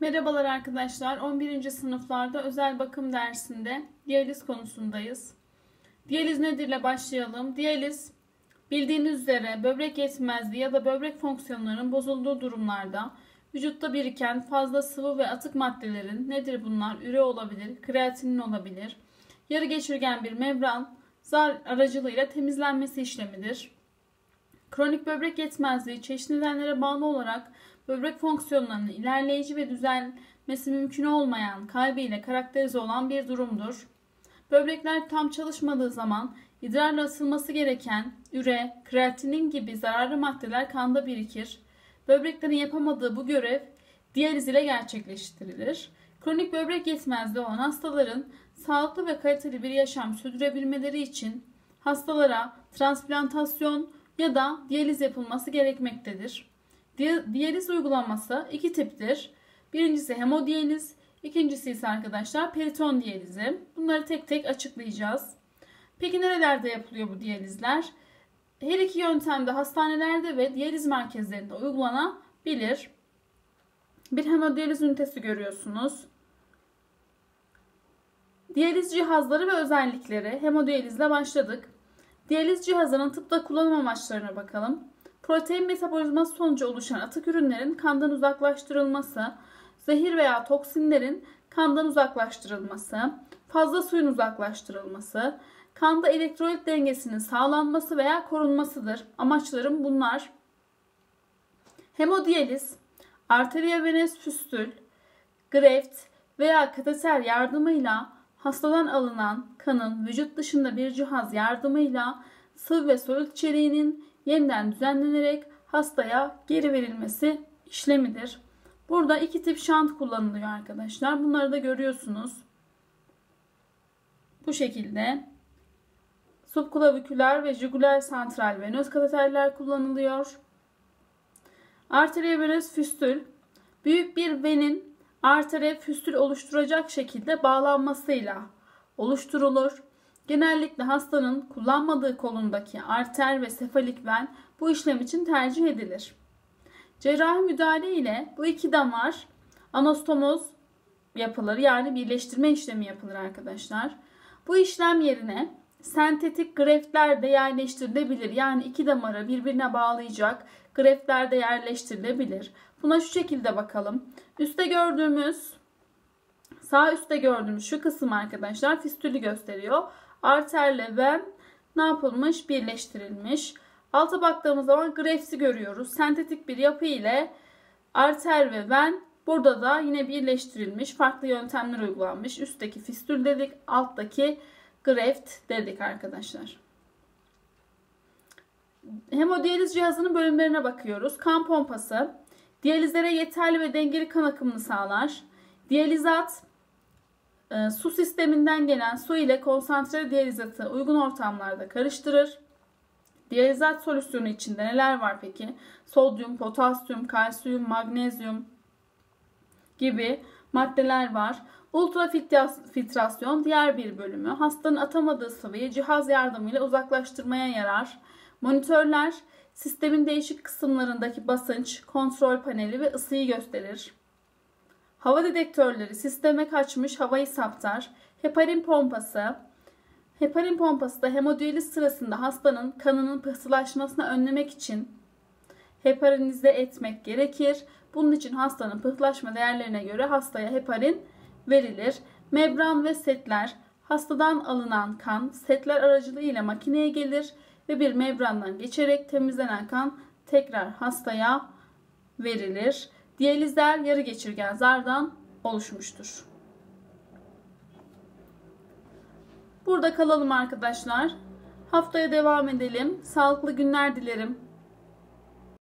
Merhabalar arkadaşlar. 11. sınıflarda özel bakım dersinde diyaliz konusundayız. Diyaliz nedir ile başlayalım. Diyaliz bildiğiniz üzere böbrek yetmezliği ya da böbrek fonksiyonlarının bozulduğu durumlarda vücutta biriken fazla sıvı ve atık maddelerin nedir bunlar? Üre olabilir, kreatinin olabilir. Yarı geçirgen bir membran zar aracılığıyla temizlenmesi işlemidir. Kronik böbrek yetmezliği çeşitli nedenlere bağlı olarak böbrek fonksiyonlarının ilerleyici ve düzelmesi mümkün olmayan kaybıyla karakterize olan bir durumdur. Böbrekler tam çalışmadığı zaman idrarla atılması gereken üre, kreatinin gibi zararlı maddeler kanda birikir. Böbreklerin yapamadığı bu görev diyaliz ile gerçekleştirilir. Kronik böbrek yetmezliği olan hastaların sağlıklı ve kaliteli bir yaşam sürdürebilmeleri için hastalara transplantasyon ya da diyaliz yapılması gerekmektedir. Diyaliz uygulaması iki tiptir. Birincisi hemodiyaliz, ikincisi ise arkadaşlar periton diyalizi. Bunları tek tek açıklayacağız. Peki nerelerde yapılıyor bu diyalizler? Her iki yöntemde hastanelerde ve diyaliz merkezlerinde uygulanabilir. Bir hemodiyaliz ünitesi görüyorsunuz. Diyaliz cihazları ve özellikleri hemodiyalizle başladık. Diyaliz cihazının tıpta kullanım amaçlarına bakalım. Protein metabolizması sonucu oluşan atık ürünlerin kandan uzaklaştırılması, zehir veya toksinlerin kandan uzaklaştırılması, fazla suyun uzaklaştırılması, kanda elektrolit dengesinin sağlanması veya korunmasıdır. Amaçlarım bunlar. Hemodiyaliz, arteriovenöz püstül, greft veya kateter yardımıyla hastadan alınan kanın vücut dışında bir cihaz yardımıyla sıvı ve solit içeriğinin yeniden düzenlenerek hastaya geri verilmesi işlemidir. Burada iki tip şant kullanılıyor arkadaşlar. Bunları da görüyorsunuz. Bu şekilde subklaviküler ve jugüler santral venöz kateterler kullanılıyor. Arteriovenöz füstül büyük bir venin artere füstül oluşturacak şekilde bağlanmasıyla oluşturulur. Genellikle hastanın kullanmadığı kolundaki arter ve sefalik ven bu işlem için tercih edilir. Cerrahi müdahale ile bu iki damar anastomoz yapılır yani birleştirme işlemi yapılır arkadaşlar. Bu işlem yerine sentetik greftler de yerleştirilebilir. Yani iki damarı birbirine bağlayacak greftler de yerleştirilebilir. Buna şu şekilde bakalım. Üste gördüğümüz sağ üstte gördüğümüz şu kısım arkadaşlar fistülü gösteriyor arterle ven ne yapılmış? Birleştirilmiş. Alta baktığımız zaman grefsi görüyoruz. Sentetik bir yapı ile arter ve ven burada da yine birleştirilmiş. Farklı yöntemler uygulanmış. Üstteki fistül dedik. Alttaki greft dedik arkadaşlar. Hemodiyaliz cihazının bölümlerine bakıyoruz. Kan pompası. Diyalizlere yeterli ve dengeli kan akımını sağlar. Diyalizat e, su sisteminden gelen su ile konsantre diyalizatı uygun ortamlarda karıştırır. Diyalizat solüsyonu içinde neler var peki? Sodyum, potasyum, kalsiyum, magnezyum gibi maddeler var. Ultrafiltrasyon diğer bir bölümü. Hastanın atamadığı sıvıyı cihaz yardımıyla uzaklaştırmaya yarar. Monitörler sistemin değişik kısımlarındaki basınç, kontrol paneli ve ısıyı gösterir. Hava dedektörleri sisteme kaçmış havayı saptar. Heparin pompası. Heparin pompası da hemodiyaliz sırasında hastanın kanının pıhtılaşmasını önlemek için heparinize etmek gerekir. Bunun için hastanın pıhtılaşma değerlerine göre hastaya heparin verilir. Membran ve setler hastadan alınan kan setler aracılığıyla makineye gelir ve bir membrandan geçerek temizlenen kan tekrar hastaya verilir. Diyalizler yarı geçirgen zardan oluşmuştur. Burada kalalım arkadaşlar. Haftaya devam edelim. Sağlıklı günler dilerim.